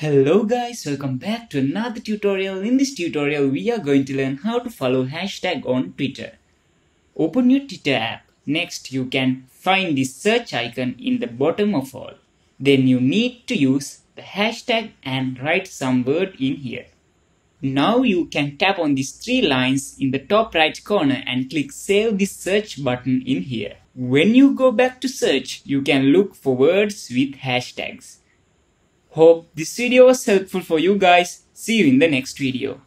Hello guys, welcome back to another tutorial. In this tutorial, we are going to learn how to follow hashtag on Twitter. Open your Twitter app. Next, you can find the search icon in the bottom of all. Then you need to use the hashtag and write some word in here. Now you can tap on these three lines in the top right corner and click save the search button in here. When you go back to search, you can look for words with hashtags. Hope this video was helpful for you guys. See you in the next video.